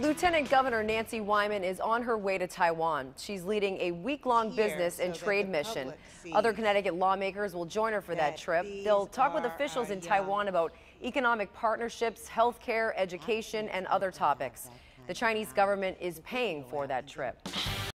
Lieutenant Governor Nancy Wyman is on her way to Taiwan. She's leading a week-long business and so trade mission. Other Connecticut lawmakers will join her for that that trip. They'll talk with officials in Taiwan about economic partnerships, health care, education, and other topics. The Chinese government is paying for that trip.